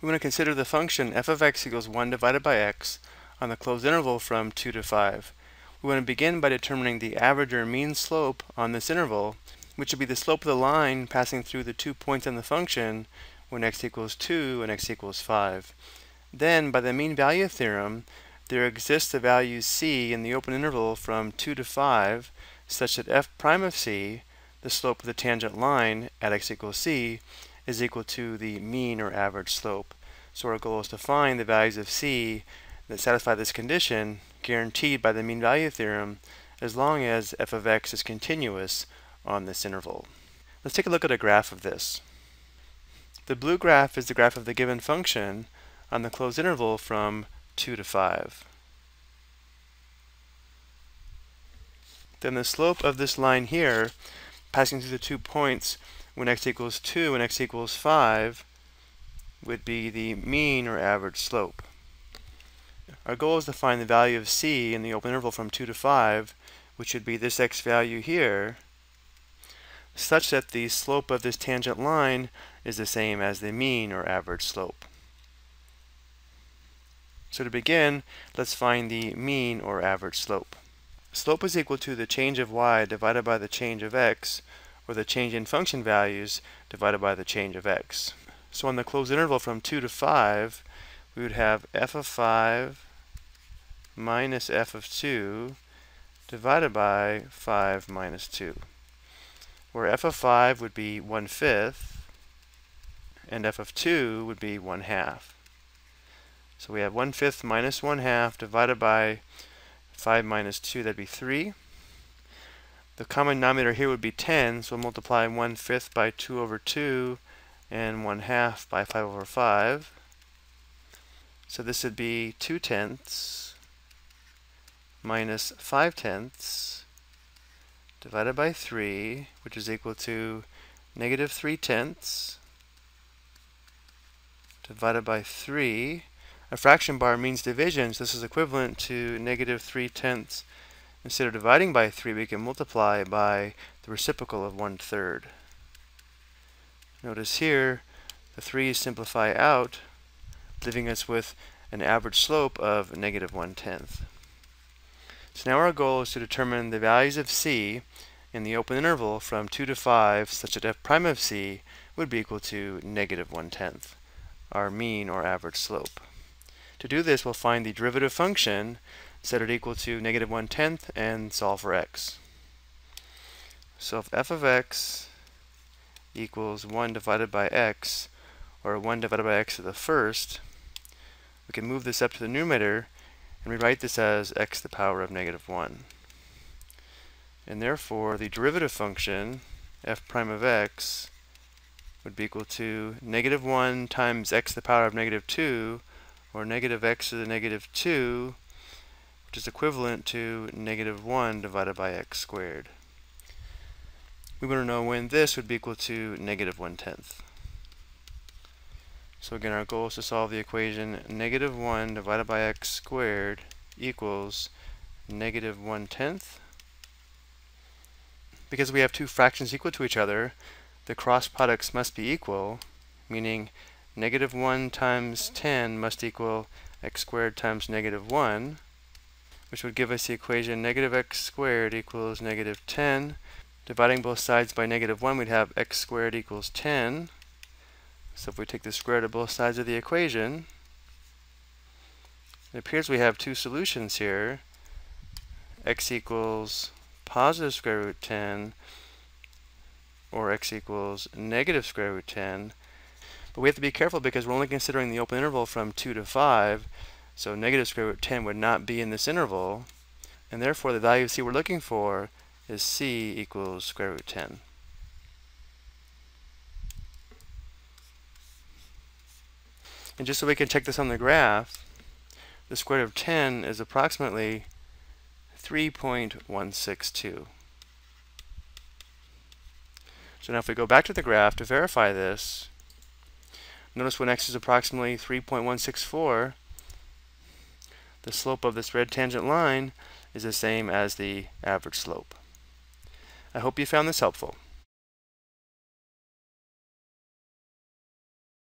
we want to consider the function f of x equals 1 divided by x on the closed interval from 2 to 5. We want to begin by determining the average or mean slope on this interval, which would be the slope of the line passing through the two points on the function when x equals 2 and x equals 5. Then, by the mean value theorem, there exists a value c in the open interval from 2 to 5 such that f prime of c, the slope of the tangent line at x equals c, is equal to the mean or average slope. So our goal is to find the values of c that satisfy this condition guaranteed by the mean value theorem as long as f of x is continuous on this interval. Let's take a look at a graph of this. The blue graph is the graph of the given function on the closed interval from 2 to 5. Then the slope of this line here, passing through the two points when x equals 2 and x equals 5 would be the mean or average slope. Our goal is to find the value of c in the open interval from 2 to 5, which would be this x value here, such that the slope of this tangent line is the same as the mean or average slope. So to begin, let's find the mean or average slope. Slope is equal to the change of y divided by the change of x, or the change in function values divided by the change of x. So on the closed interval from 2 to 5, we would have f of 5 minus f of 2 divided by 5 minus 2, where f of 5 would be 1 fifth, and f of 2 would be 1 half. So we have 1 fifth minus 1 half divided by 5 minus 2, that'd be 3. The common denominator here would be 10, so we'll multiply 1 fifth by 2 over 2 and 1 half by 5 over 5. So this would be 2 tenths minus 5 tenths divided by 3, which is equal to negative 3 tenths divided by 3. A fraction bar means division, so this is equivalent to negative 3 tenths Instead of dividing by 3, we can multiply by the reciprocal of 1 third. Notice here, the 3's simplify out, leaving us with an average slope of negative 1 tenth. So now our goal is to determine the values of c in the open interval from 2 to 5 such that f prime of c would be equal to negative 1 tenth, our mean or average slope. To do this, we'll find the derivative function set it equal to negative 1 tenth, and solve for x. So if f of x equals 1 divided by x, or 1 divided by x to the first, we can move this up to the numerator and rewrite this as x to the power of negative 1. And therefore, the derivative function, f prime of x, would be equal to negative 1 times x to the power of negative 2, or negative x to the negative 2 which is equivalent to negative 1 divided by x squared. We want to know when this would be equal to negative 1 tenth. So again, our goal is to solve the equation negative 1 divided by x squared equals negative 1 tenth. Because we have two fractions equal to each other, the cross products must be equal, meaning negative 1 times 10 must equal x squared times negative 1, which would give us the equation negative x squared equals negative 10. Dividing both sides by negative 1, we'd have x squared equals 10. So if we take the square root of both sides of the equation, it appears we have two solutions here. x equals positive square root 10, or x equals negative square root 10. But we have to be careful because we're only considering the open interval from 2 to 5. So negative square root 10 would not be in this interval, and therefore the value of c we're looking for is c equals square root 10. And just so we can check this on the graph, the square root of 10 is approximately 3.162. So now if we go back to the graph to verify this, notice when x is approximately 3.164, the slope of this red tangent line is the same as the average slope. I hope you found this helpful.